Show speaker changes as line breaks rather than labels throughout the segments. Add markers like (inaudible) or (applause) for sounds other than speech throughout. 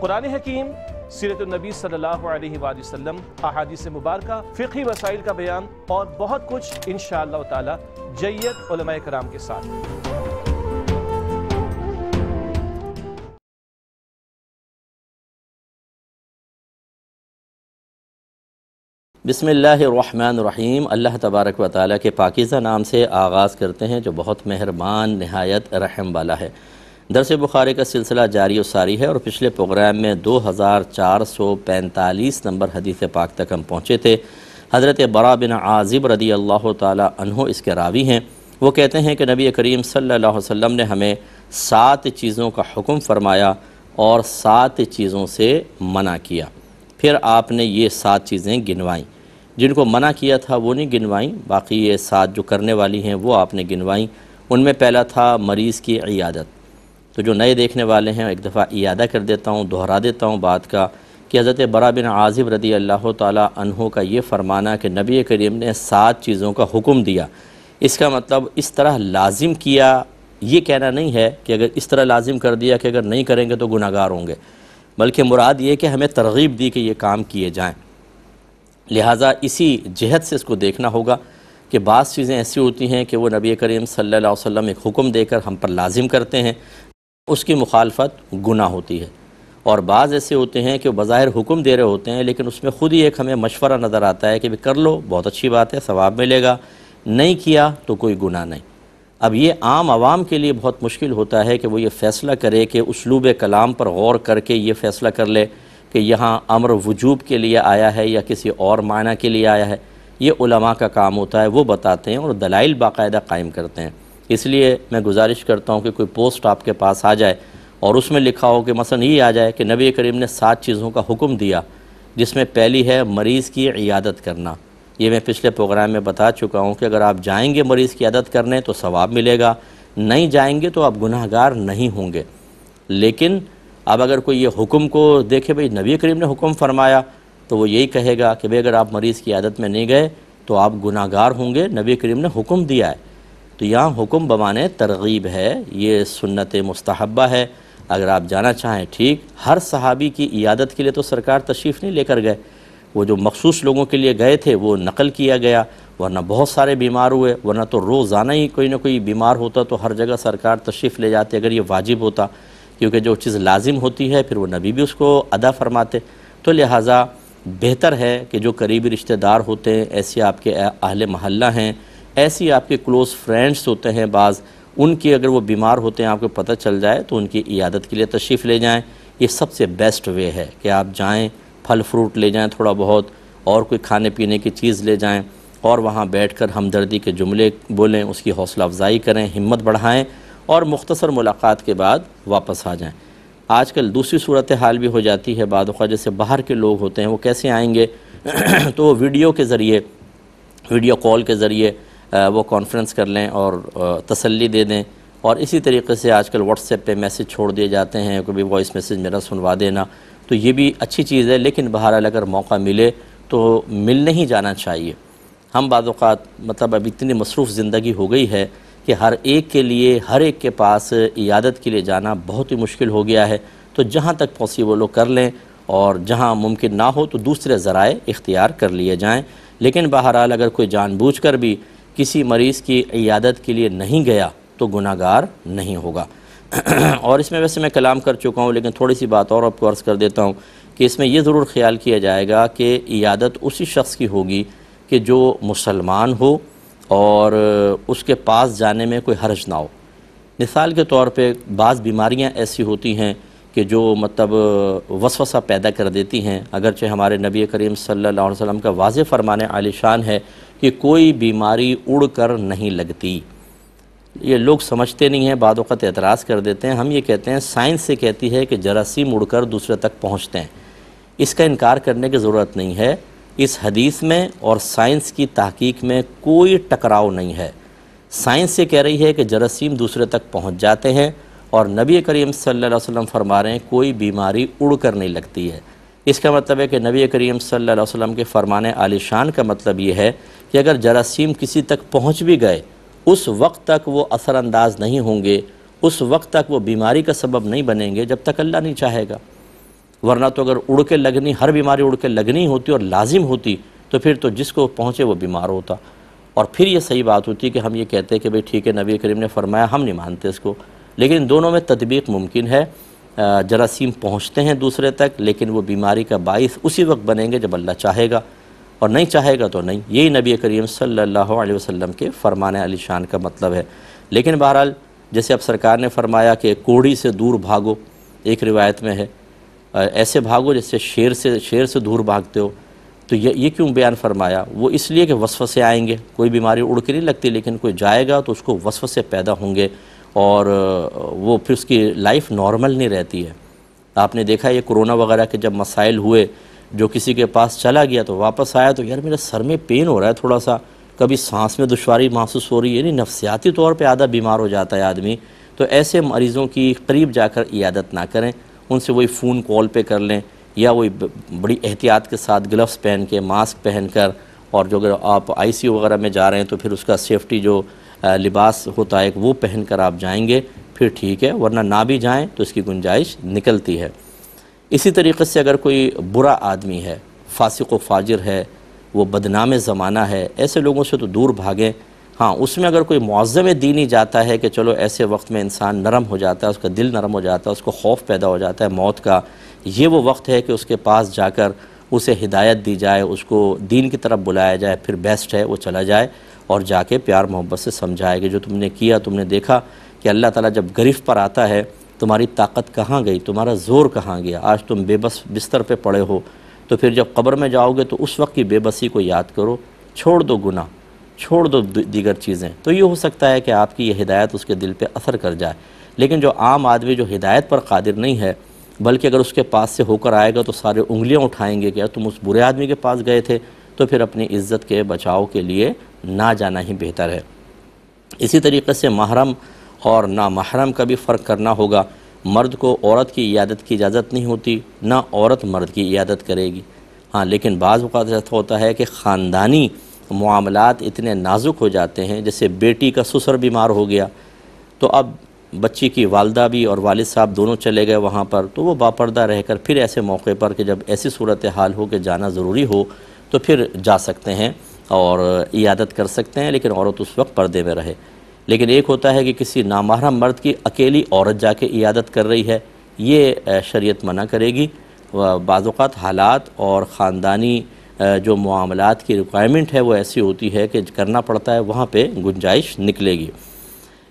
कुरान हकीम सीरत नबी सल्लल्लाहु अलैहि वसल्लम, अहादीस मुबारक फ़िक़ी वसाइल का बयान और बहुत कुछ इन ताला जैयत कराम के साथ।
बिसमीम अल्लाह तबारक व ताली के पाकिज़ा नाम से आगाज़ करते हैं, जो बहुत मेहरबान, नहायत, रहम वाला है। दरस बुखारी का सिलसिला जारी सारी है और पिछले प्रोग्राम में दो हज़ार चार सौ पैंतालीस नंबर हदीस पाक तक हम पहुँचे थे। हज़रत बरा बिन आज़िब रदी अल्लाह तहो इसके रावी हैं। वो कहते हैं कि नबी करीम सल्लल्लाहु अलैहि ने हमें सात चीज़ों का हुक्म फरमाया और सात चीज़ों से मना किया। फिर आपने ये सात चीज़ें गिनवाईं। जिनको मना किया था वो नहीं गिनवाईं, बाकी ये सात जो करने वाली हैं वो आपने गिनवाईं। उनमें पहला था मरीज़ की इयादत तो जो नए देखने वाले हैं, एक दफ़ा इयादा कर देता हूँ, दोहरा देता हूँ बात का कि हज़रत बरा बिन आज़िब रदी अल्लाह तहों का ये फरमाना कि नबी करीम ने सात चीज़ों का हुक्म दिया। इसका मतलब इस तरह लाजिम किया, ये कहना नहीं है कि अगर इस तरह लाजिम कर दिया कि अगर नहीं करेंगे तो गुनागार होंगे। बल्कि मुराद ये कि हमें तरगीब दी कि ये काम किए जाएँ। लिहाजा इसी जहत से इसको देखना होगा कि बाज़ चीज़ें ऐसी होती हैं कि वो नबी करीम सल्लल्लाहु अलैहि वसल्लम एक हुक्म देकर हम पर लाजिम करते हैं। उसकी मुखालफत गुना होती है। और बाज़ ऐसे होते हैं कि बज़ाहिर हुक्म दे रहे होते हैं, लेकिन उसमें ख़ुद ही एक हमें मशवरा नज़र आता है कि भाई कर लो, बहुत अच्छी बात है, सवाब मिलेगा। नहीं किया तो कोई गुना नहीं। अब ये आम आवाम के लिए बहुत मुश्किल होता है कि वो ये फ़ैसला करे कि उसलूब कलाम पर गौर करके ये फ़ैसला कर ले कि यहाँ अमर वजूब के लिए आया है या किसी और मायना के लिए आया है। ये का काम होता है, वो बताते हैं और दलाइल बाकायदा कायम करते हैं। इसलिए मैं गुजारिश करता हूँ कि कोई पोस्ट आपके पास आ जाए और उसमें लिखा हो कि मसन ये आ जाए कि नबी करीम ने सात चीज़ों का हुक्म दिया, जिसमें पहली है मरीज़ की इयादत करना। ये मैं पिछले प्रोग्राम में बता चुका हूँ कि अगर आप जाएँगे मरीज़ की आदत करने तो सवाब मिलेगा। नहीं जाएँगे तो आप गुनाहगार नहीं होंगे। लेकिन अब अगर कोई ये हुक्म को देखे, भाई नबी करीम ने हुक्म फरमाया तो वो यही कहेगा कि भाई अगर आप मरीज़ की आदत में नहीं गए तो आप गुनागार होंगे। नबी करीम ने हुक्म दिया है। तो यहाँ हुक्म बमाने तरगीब है, ये सुन्नत मुस्तहबा है। अगर आप जाना चाहें, ठीक, हर सहाबी की इयादत के लिए तो सरकार तशरीफ़ नहीं लेकर गए। वो जो मखसूस लोगों के लिए गए थे, वो नकल किया गया, वरना बहुत सारे बीमार हुए, वरना तो रोज़ाना ही कोई ना कोई बीमार होता तो हर जगह सरकार तशरीफ़ ले जाती अगर ये वाजिब होता। क्योंकि जो चीज़ लाजिम होती है, फिर वो नबी भी उसको अदा फरमाते। तो लिहाजा बेहतर है कि जो करीबी रिश्तेदार होते हैं, ऐसे आपके अहल महल्ला हैं ऐसी आपके क्लोज़ फ्रेंड्स होते हैं बाज़, उनकी अगर वो बीमार होते हैं, आपको पता चल जाए तो उनकी इयादत के लिए तशरीफ़ ले जाएँ। ये सबसे बेस्ट वे है कि आप जाएँ, फल फ्रूट ले जाएँ थोड़ा बहुत, और कोई खाने पीने की चीज़ ले जाएँ, और वहाँ बैठ कर हमदर्दी के जुमले बोलें, उसकी हौसला अफजाई करें, हिम्मत बढ़ाएँ, और मुख्तसर मुलाकात के बाद वापस आ जाएँ। आजकल दूसरी सूरत हाल भी हो जाती है बाद जैसे बाहर के लोग होते हैं, वो कैसे आएँगे? (clears throat) तो वो वीडियो के ज़रिए, वीडियो कॉल के ज़रिए वो कॉन्फ्रेंस कर लें और तसल्ली दे दें। और इसी तरीके से आजकल व्हाट्सएप पे मैसेज छोड़ दिए जाते हैं, कभी वॉइस मैसेज मेरा सुनवा देना। तो ये भी अच्छी चीज़ है, लेकिन बहरहाल अगर मौका मिले तो मिलने ही जाना चाहिए। हम बाद मतलब अब इतनी मसरूफ़ ज़िंदगी हो गई है कि हर एक के लिए, हर एक के पास इयादत के लिए जाना बहुत ही मुश्किल हो गया है। तो जहाँ तक पॉसिबल हो, कर लें और जहाँ मुमकिन ना हो तो दूसरे ज़राए इख्तियार कर लिए जाएँ। लेकिन बहरहाल अगर कोई जानबूझ कर भी किसी मरीज़ की इयादत के लिए नहीं गया तो गुनागार नहीं होगा। (clears throat) और इसमें वैसे मैं कलाम कर चुका हूँ, लेकिन थोड़ी सी बात और आपको अर्ज़ कर देता हूँ कि इसमें यह ज़रूर ख्याल किया जाएगा कि इयादत उसी शख्स की होगी कि जो मुसलमान हो और उसके पास जाने में कोई हर्ज ना हो। मिसाल के तौर पे बाज़ बीमारियाँ ऐसी होती हैं कि जो मतलब वसवसा पैदा कर देती हैं। अगरचे हमारे नबी करीम सल्लल्लाहु अलैहि वसल्लम का वाज फरमाने आलिशान है कि कोई बीमारी उड़ कर नहीं लगती। ये लोग समझते नहीं हैं, बाद वक़्त एतराज़ कर देते हैं। हम ये कहते हैं, साइंस से कहती है कि जरासीम उड़कर दूसरे तक पहुँचते हैं। इसका इनकार करने की ज़रूरत नहीं है। इस हदीस में और साइंस की तहकीक में कोई टकराव नहीं है। साइंस से कह रही है कि जरासीम दूसरे तक पहुँच जाते हैं और नबी करीम सल्लल्लाहु अलैहि वसल्लम फरमा रहे हैं, कोई बीमारी उड़ कर नहीं लगती है। इसका मतलब है कि नबी करीम सल्लल्लाहु अलैहि वसल्लम के फरमाने आलिशान का मतलब ये है कि अगर जरासीम किसी तक पहुँच भी गए, उस वक्त तक वो असरानंदाज नहीं होंगे, उस वक्त तक वो बीमारी का सबब नहीं बनेंगे जब तक अल्लाह नहीं चाहेगा। वरना तो अगर उड़ के लगनी, हर बीमारी उड़ के लगनी होती और लाजिम होती तो फिर तो जिसको पहुँचे वो बीमार होता। और फिर ये सही बात होती कि हम ये कहते हैं कि भाई ठीक है, नबी करीम ने फरमाया, हम नहीं मानते इसको। लेकिन दोनों में तदबीक मुमकिन है। जरासीम पहुँचते हैं दूसरे तक, लेकिन वो बीमारी का बाइस उसी वक्त बनेंगे जब अल्लाह चाहेगा। और नहीं चाहेगा तो नहीं। यही नबी करीम सल्लल्लाहु अलैहि वसल्लम के फरमान अली शान का मतलब है। लेकिन बहरहाल, जैसे अब सरकार ने फरमाया कि कोड़ी से दूर भागो, एक रिवायत में है ऐसे भागो जैसे शेर से शेर से दूर भागते हो तो ये ये क्यों बयान फरमाया? वो इसलिए कि वसवसे आएँगे, कोई बीमारी उड़ के नहीं लगती, लेकिन कोई जाएगा तो उसको वसव से पैदा होंगे और वो फिर उसकी लाइफ नॉर्मल नहीं रहती है। आपने देखा ये कोरोना वगैरह के जब मसाइल हुए जो किसी के पास चला गया तो वापस आया तो यार मेरे सर में पेन हो रहा है थोड़ा सा कभी सांस में दुशारी महसूस हो रही है? यानी नफसियाती तौर पर आधा बीमार हो जाता है आदमी। तो ऐसे मरीज़ों की करीब जाकर इयादत ना करें। उनसे वही फ़ोन कॉल पे कर लें या वही बड़ी एहतियात के साथ ग्लव्स पहन के मास्क पहन कर और जो अगर आप आईसीयू वगैरह में जा रहे हैं तो फिर उसका सेफ्टी जो लिबास होता है, वो पहन कर आप जाएँगे। फिर ठीक है, वरना ना भी जाएँ तो इसकी गुंजाइश निकलती है। इसी तरीके से अगर कोई बुरा आदमी है, फासिक व फाजिर है, वो बदनाम ज़माना है, ऐसे लोगों से तो दूर भागें। हाँ उसमें अगर कोई मुआज़म दीनी जाता है कि चलो ऐसे वक्त में इंसान नरम हो जाता है, उसका दिल नरम हो जाता है, उसको खौफ पैदा हो जाता है मौत का, ये वो वक्त है कि उसके पास जाकर उसे हिदायत दी जाए, उसको दीन की तरफ़ बुलाया जाए, फिर बेस्ट है वो चला जाए और जाके प्यार मोहब्बत से समझाए कि जो तुमने किया, तुमने देखा कि अल्लाह ताला जब गरीफ पर आता है तुम्हारी ताकत कहाँ गई? तुम्हारा ज़ोर कहाँ गया? आज तुम बेबस बिस्तर पे पड़े हो। तो फिर जब कब्र में जाओगे तो उस वक्त की बेबसी को याद करो। छोड़ दो गुना छोड़ दो दीगर चीज़ें। तो ये हो सकता है कि आपकी ये हिदायत उसके दिल पे असर कर जाए। लेकिन जो आम आदमी जो हिदायत पर कादिर नहीं है, बल्कि अगर उसके पास से होकर आएगा तो सारे उंगलियाँ उठाएँगे कि तुम उस बुरे आदमी के पास गए थे तो फिर अपनी इज़्ज़त के बचाव के लिए ना जाना ही बेहतर है। इसी तरीके से महरम और ना महरम का भी फ़र्क करना होगा। मर्द को औरत की इयादत की इजाज़त नहीं होती, ना औरत मर्द की इयादत करेगी। हाँ लेकिन बाज़ अवत होता है कि ख़ानदानी मामलात इतने नाजुक हो जाते हैं, जैसे बेटी का ससुर बीमार हो गया तो अब बच्ची की वालदा भी और वालिद साहब दोनों चले गए वहाँ पर तो वो बापर्दा रहकर फिर ऐसे मौके पर कि जब ऐसी सूरत हाल हो कि जाना ज़रूरी हो तो फिर जा सकते हैं और इयादत कर सकते हैं, लेकिन औरत उस वक्त पर्दे में रहे। लेकिन एक होता है कि किसी नामहरम मर्द की अकेली औरत जाके इयादत कर रही है, ये शरीयत मना करेगी। बाज़ात हालात और ख़ानदानी जो मामलात की रिक्वायरमेंट है, वो ऐसी होती है कि करना पड़ता है, वहाँ पे गुंजाइश निकलेगी।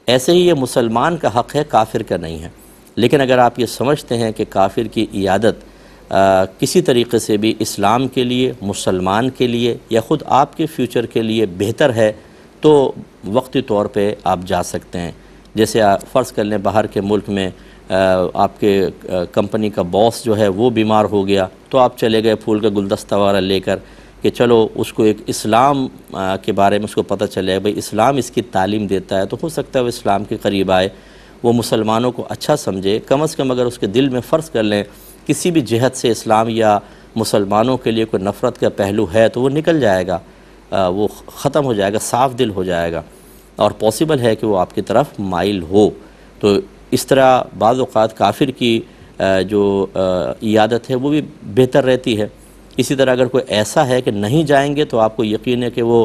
ऐसे ही ये मुसलमान का हक़ है, काफिर का नहीं है। लेकिन अगर आप ये समझते हैं कि काफिर की इयादत किसी तरीके से भी इस्लाम के लिए, मुसलमान के लिए या ख़ुद आपके फ्यूचर के लिए बेहतर है तो वक्ती तौर पे आप जा सकते हैं। जैसे फ़र्ज़ कर लें बाहर के मुल्क में आपके कंपनी का बॉस जो है वो बीमार हो गया तो आप चले गए फूल का गुलदस्ता वगैरह लेकर कि चलो उसको एक इस्लाम के बारे में उसको पता चले, भाई इस्लाम इसकी तालीम देता है तो हो सकता है वो इस्लाम के करीब आए, वो मुसलमानों को अच्छा समझे। कम अज़ कम अगर उसके दिल में फ़र्ज़ कर लें, किसी भी जहत से इस्लाम या मुसलमानों के लिए कोई नफ़रत का पहलू है तो वो निकल जाएगा। वो ख़त्म हो जाएगा, साफ़ दिल हो जाएगा और पॉसिबल है कि वो आपकी तरफ़ माइल हो। तो इस तरह बाज़ात काफिर की जो इयादत है वो भी बेहतर रहती है। इसी तरह अगर कोई ऐसा है कि नहीं जाएँगे तो आपको यकीन है कि वो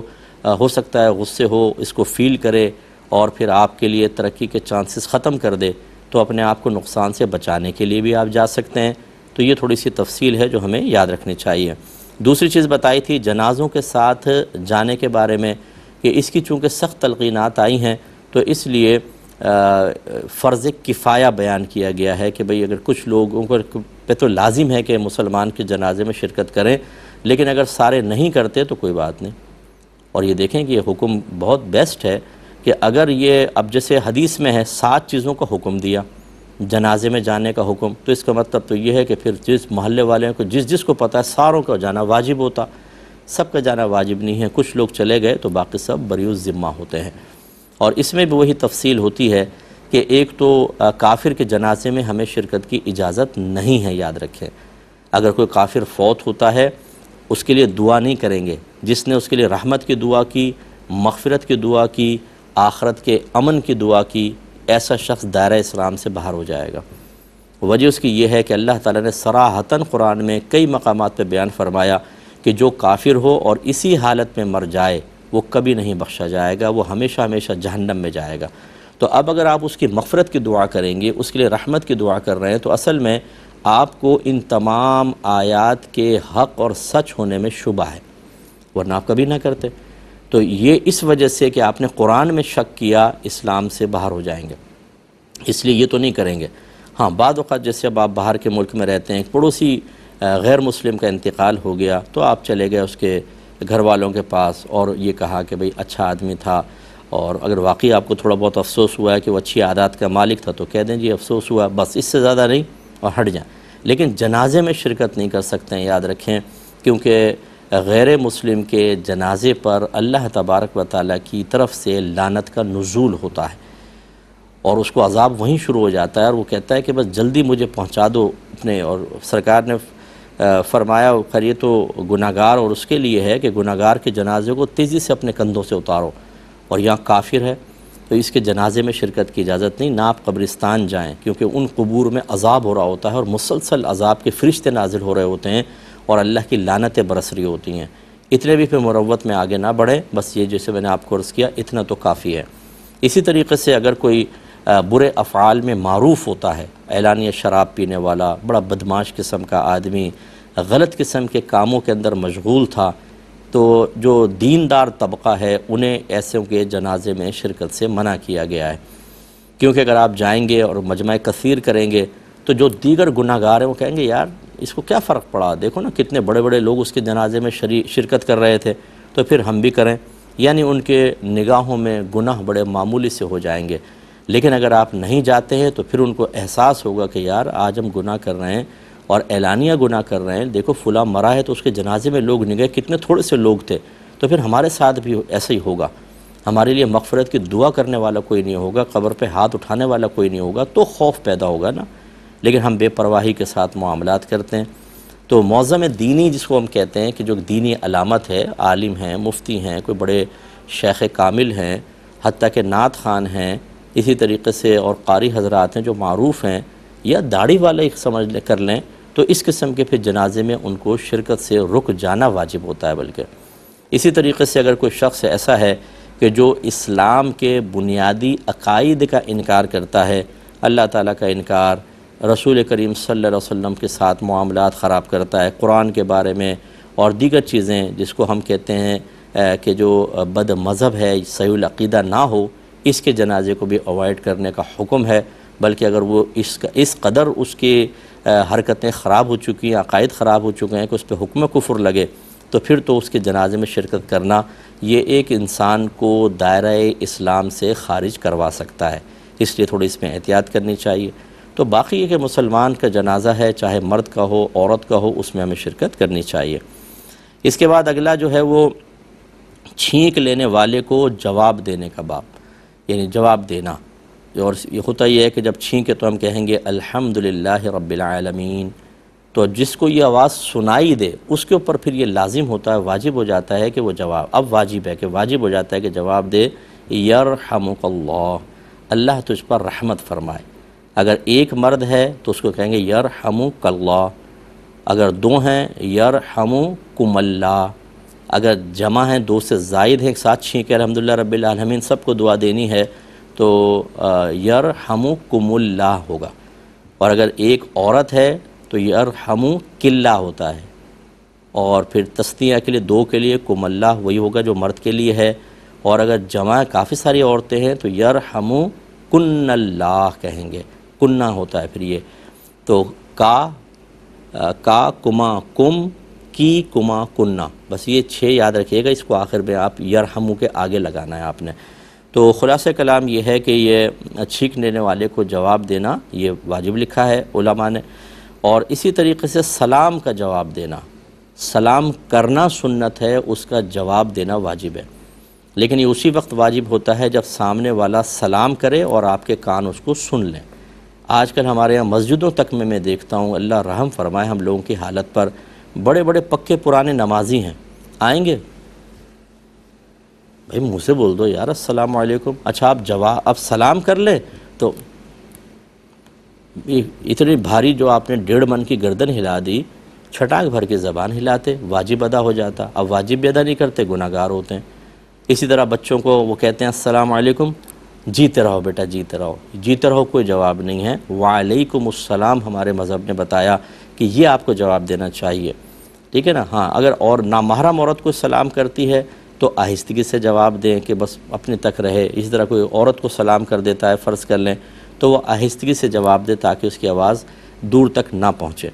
हो सकता है गुस्से हो, इसको फ़ील करे और फिर आपके लिए तरक्की के चांसेस ख़त्म कर दे तो अपने आप को नुकसान से बचाने के लिए भी आप जा सकते हैं। तो ये थोड़ी सी तफसील है जो हमें याद रखनी चाहिए। दूसरी चीज़ बताई थी जनाज़ों के साथ जाने के बारे में कि इसकी चूँकि सख्त तलकिनत आई हैं तो इसलिए फ़र्ज़ किफ़ाया बयान किया गया है कि भाई अगर कुछ लोगों को, पे तो लाजिम है कि मुसलमान के जनाजे में शिरकत करें, लेकिन अगर सारे नहीं करते तो कोई बात नहीं। और ये देखें कि ये हुक्म बहुत बेस्ट है कि अगर ये, अब जैसे हदीस में है, सात चीज़ों का हुक्म दिया। जनाजे में जाने का हुक्म। तो इसका मतलब तो ये है कि फिर जिस मोहल्ले वाले को जिस जिसको पता है, सारों का जाना वाजिब होता। सब का जाना वाजिब नहीं है। कुछ लोग चले गए तो बाकी सब बरीज ज़िम्मा होते हैं। और इसमें भी वही तफसील होती है कि एक तो काफिर के जनाजे में हमें शिरकत की इजाज़त नहीं है, याद रखें। अगर कोई काफिर फौत होता है, उसके लिए दुआ नहीं करेंगे। जिसने उसके लिए रहमत की दुआ की, मगफ़रत की दुआ की, आखरत के अमन की दुआ की ऐसा शख्स दायरा इस्लाम से बाहर हो जाएगा। वजह उसकी यह है कि अल्लाह ताला ने सराहतन कुरान में कई मकाम पर बयान फरमाया कि जो काफिर हो और इसी हालत में मर जाए, वो कभी नहीं बख्शा जाएगा, वो हमेशा हमेशा जहन्नम में जाएगा। तो अब अगर आप उसकी मफ़रत की दुआ करेंगे, उसके लिए रहमत की दुआ कर रहे हैं तो असल में आपको इन तमाम आयात के हक़ और सच होने में शुबा है, वरना आप कभी ना करते। तो ये इस वजह से कि आपने कुरान में शक किया, इस्लाम से बाहर हो जाएँगे। इसलिए ये तो नहीं करेंगे। हाँ बाद जैसे अब आप बाहर के मुल्क में रहते हैं, पड़ोसी गैर मुस्लिम का इंतकाल हो गया तो आप चले गए उसके घर वालों के पास और ये कहा कि भाई अच्छा आदमी था और अगर वाकई आपको थोड़ा बहुत अफसोस हुआ है कि वो अच्छी आदत का मालिक था तो कह दें जी, अफसोस हुआ, बस इससे ज़्यादा नहीं और हट जाएँ। लेकिन जनाजे में शिरकत नहीं कर सकते हैं, याद रखें, क्योंकि गैर मुस्लिम के जनाजे पर अल्लाह तबारक व ताली की तरफ़ से लानत का नज़ूल होता है और उसको अजाब वहीं शुरू हो जाता है और वो कहता है कि बस जल्दी मुझे पहुँचा दो अपने और सरकार ने फरमाया, खैर, ये तो गुनागार और उसके लिए है कि गुनागार के जनाजे को तेज़ी से अपने कंधों से उतारो और यहाँ काफिर है तो इसके जनाजे में शिरकत की इजाज़त नहीं, ना आप कब्रिस्तान जाएँ, क्योंकि उन कबूर में अजाब हो रहा होता है और मुसलसल अजाब के फ़रिश्ते नाजिल हो रहे होते हैं। और अल्लाह की लानतें बरस रही होती हैं। इतने भी फिर मुरवत में आगे ना बढ़े। बस ये जैसे मैंने आपको अर्ज़ किया, इतना तो काफ़ी है। इसी तरीके से अगर कोई बुरे अफ़ाल में मरूफ़ होता है एलानिया शराब पीने वाला, बड़ा बदमाश किस्म का आदमी, गलत किस्म के कामों के अंदर मशगूल था तो जो दीनदार तबका है, उन्हें ऐसे के जनाजे में शिरकत से मना किया गया है। क्योंकि अगर आप जाएँगे और मजमा कसीर करेंगे तो जो दीगर गुनागार हैं, वो कहेंगे, यार इसको क्या फ़र्क पड़ा? देखो ना, कितने बड़े बड़े लोग उसके जनाजे में शरी, शिरकत कर रहे थे। तो फिर हम भी करें। यानी उनके निगाहों में गुनाह बड़े मामूली से हो जाएँगे। लेकिन अगर आप नहीं जाते हैं तो फिर उनको एहसास होगा कि यार, आज हम गुनाह कर रहे हैं और एलानिया गुनाह कर रहे हैं। देखो, फुला मरा है तो उसके जनाजे में लोग नहीं कितने थोड़े से लोग थे। तो फिर हमारे साथ भी ऐसा ही होगा। हमारे लिए मफ़रत की दुआ करने वाला कोई नहीं होगा, कब्र पे हाथ उठाने वाला कोई नहीं होगा। तो खौफ पैदा होगा ना। लेकिन हम बेपरवाही के साथ मामलात करते हैं। तो मौज़म दीनी जिसको हम कहते हैं कि जो दीनी अलामत है, आलिम हैं, मुफ्ती हैं, कोई बड़े शेख कामिल हैं हती के नात खान हैं, इसी तरीके से और कारी हजरात हैं जो मरूफ़ हैं, या दाढ़ी वाले समझ ले, कर लें तो इस किस्म के फिर जनाजे में उनको शिरकत से रुक जाना वाजिब होता है बल्कि। इसी तरीके से अगर कोई शख्स ऐसा है कि जो इस्लाम के बुनियादी अकायद का इनकार करता है, अल्लाह ताला का इनकार रसूल करीम अलैहि वसल्लम के साथ मामलात ख़राब करता है। कुरान के बारे में और दीगर चीज़ें जिसको हम कहते हैं कि जो बद मज़हब है सही अकीदा ना हो, इसके जनाजे को भी अवॉइड करने का हुक्म है। बल्कि अगर वो इस इस कदर उसकी हरकतें ख़राब हो चुकी हैं, अकायद ख़राब हो चुके हैं कि उस पर हुक्म कुफर लगे तो फिर तो उसके जनाजे में शिरकत करना, ये एक इंसान को दायरा इस्लाम से ख़ारिज करवा सकता है। इसलिए थोड़ी इसमें एहतियात करनी चाहिए। तो बाकी ये कि मुसलमान का जनाजा है, चाहे मर्द का हो, औरत का हो, उसमें हमें शिरकत करनी चाहिए। इसके बाद अगला जो है वो छींक लेने वाले को जवाब देने का बाप यानी जवाब देना। और ये होता ही है कि जब छींके तो हम कहेंगे, अल्हम्दुलिल्लाह रब्बिल आलमीन। तो जिसको ये आवाज़ सुनाई दे, उसके ऊपर फिर ये लाजिम होता है, वाजिब हो जाता है कि वो जवाब, अब वाजिब है कि वाजिब हो जाता है कि जवाब दे यर हमकल्ला अल्लाह तुझ पर रहमत फरमाए। अगर एक मर्द है तो उसको कहेंगे यर हमू कल्ला अगर दो हैं यर हमू कुमल्ला अगर जमा हैं, दो से जायद हैं, एक साथ छींके अलहमदिल्ला रबालमीन सबको दुआ देनी है तो यर हमू कुमुल्ला होगा। और अगर एक औरत है तो यर हमू किल्ला होता है। और फिर तस्तियाँ के लिए, दो के लिए कुमल्ला वही होगा जो मर्द के लिए है। और अगर जमा काफ़ी सारी औरतें हैं तो यर हमू कुन्नल्लाह कहेंगे। कुन्ना होता है फिर ये। तो का आ, का कुमा कुम की कुमा कुन्ना। बस ये छः याद रखिएगा इसको आखिर में आप यर हमू के आगे लगाना है आपने। तो ख़ुलास कलाम ये है कि ये छींक लेने वाले को जवाब देना ये वाजिब लिखा है उलमा ने। और इसी तरीके से सलाम का जवाब देना। सलाम करना सुन्नत है उसका जवाब देना वाजिब है। लेकिन ये उसी वक्त वाजिब होता है जब सामने वाला सलाम करे और आपके कान उसको सुन लें। आजकल हमारे यहाँ मस्जिदों तक में, मैं देखता हूँ, अल्लाह रहम फरमाए हम लोगों की हालत पर। बड़े बड़े पक्के पुराने नमाजी हैं। आएँगे? भाई मुँह से बोल दो यार, अस्सलाम वालेकुम अच्छा आप जवाब अब सलाम कर ले तो इतनी भारी जो आपने डेढ़ मन की गर्दन हिला दी, छटाक भर के ज़बान हिलाते, वाजिब अदा हो जाता। अब वाजिब भी अदा नहीं करते, गुनागार होते हैं। इसी तरह बच्चों को वो कहते हैं, अस्सलाम वालेकुम जीते रहो बेटा, जीते रहो। जीते रहो कोई जवाब नहीं है। वालेकुम अस्सलाम, हमारे मज़हब ने बताया कि ये आपको जवाब देना चाहिए। ठीक है ना? हाँ अगर और नामहरम औरत को सलाम करती है तो आहिस्तगी से जवाब दें कि बस अपने तक रहे। इसी तरह कोई औरत को सलाम कर देता है, फ़र्ज़ कर लें तो वह आहिस्तगी से जवाब दे ताकि उसकी आवाज़ दूर तक ना पहुँचे।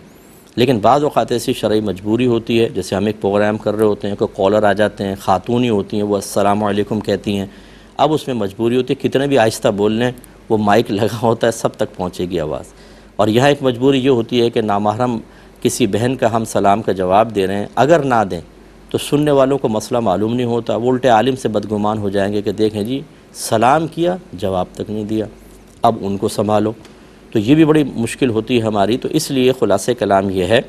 लेकिन बाद अवत ऐसी शर्य मजबूरी होती है, जैसे हम एक प्रोग्राम कर रहे होते हैं, कोई कॉलर आ जाते हैं, ख़ातून ही होती हैं, वो असलकुम कहती हैं अब उसमें मजबूरी होती है, कितने भी आहिस्ता बोल लें वो माइक लगा होता है, सब तक पहुँचेगी आवाज़। और यहाँ एक मजबूरी ये होती है कि नामहरम किसी बहन का हम सलाम का जवाब दे रहे हैं, अगर ना दें तो सुनने वालों को मसला मालूम नहीं होता, वो उल्टे आलिम से बदगुमान हो जाएँगे कि देखें जी, सलाम किया, जवाब तक नहीं दिया, अब उनको संभालो। तो ये भी बड़ी मुश्किल होती है हमारी तो इसलिए ख़ुलास कलाम ये है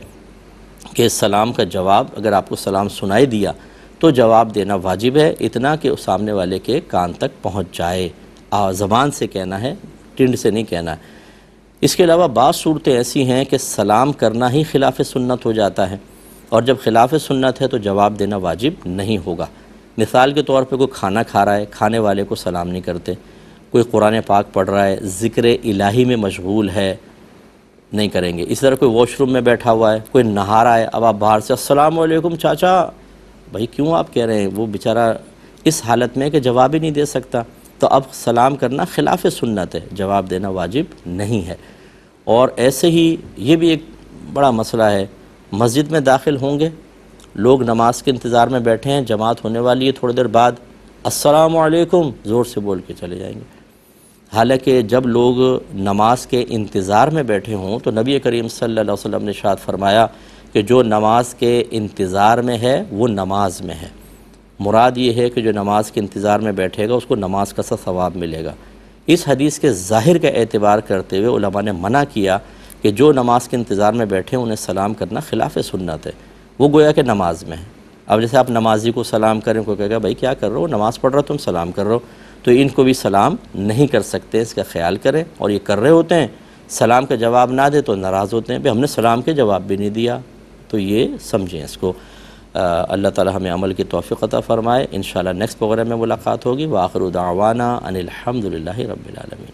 कि सलाम का जवाब, अगर आपको सलाम सुनाई दिया तो जवाब देना वाजिब है, इतना कि सामने वाले के कान तक पहुँच जाए। ज़बान से कहना है, टिंड से नहीं कहना। है इसके अलावा बाज़ सूरतें ऐसी हैं कि सलाम करना ही खिलाफ सुन्नत हो जाता है। और जब खिलाफ सुन्नत है तो जवाब देना वाजिब नहीं होगा। मिसाल के तौर पर कोई खाना खा रहा है, खाने वाले को सलाम नहीं करते। कोई कुरान पाक पढ़ रहा है, ज़िक्र इलाही में मशगूल है, नहीं करेंगे। इस तरह कोई वॉशरूम में बैठा हुआ है, कोई नहा रहा है, अब आप बाहर से असलकुम चाचा। भाई क्यों आप कह रहे हैं? वो बेचारा इस हालत में कि जवाब ही नहीं दे सकता। तो अब सलाम करना खिलाफ सुन्नत है। जवाब देना वाजिब नहीं है। और ऐसे ही ये भी एक बड़ा मसला है। मस्जिद में दाखिल होंगे। लोग नमाज़ के इंतज़ार में बैठे हैं। जमात होने वाली है थोड़ी देर बाद। असलकुम ज़ोर से बोल के चले जाएँगे। हालाँकि जब लोग नमाज़ के इंतज़ार में बैठे हों तो नबी करीम सल्लल्लाहु अलैहि वसल्लम ने शाद फरमाया कि जो नमाज़ के इंतज़ार में है, वो नमाज़ में है। मुराद ये है कि जो नमाज़ के इंतज़ार में बैठेगा, उसको नमाज़ का सा सवाब मिलेगा। इस हदीस के ज़ाहिर का एतबार करते हुए उलमा ने मना किया कि जो नमाज़ के इंतज़ार में बैठे उन्हें सलाम करना खिलाफ सुन्नत है। वो गोया कि नमाज़ में है। अब जैसे आप नमाजी को सलाम करें को कहेगा, भाई, क्या कर रहे हो? नमाज़ पढ़ रहे हो, तुम सलाम कर रहे हो। तो इनको भी सलाम नहीं कर सकते, इसका ख्याल करें। और ये कर रहे होते हैं, सलाम का जवाब ना दे तो नाराज़ होते हैं। भाई, हमने सलाम के जवाब भी नहीं दिया। तो ये समझें इसको। अल्लाह ताला हमें अमल की तोफ़ी अता फ़रमाए। इन नेक्स्ट प्रोग्राम में मुलाकात होगी। वाखरुदावाना अनिलहमदिल्ला रबालमी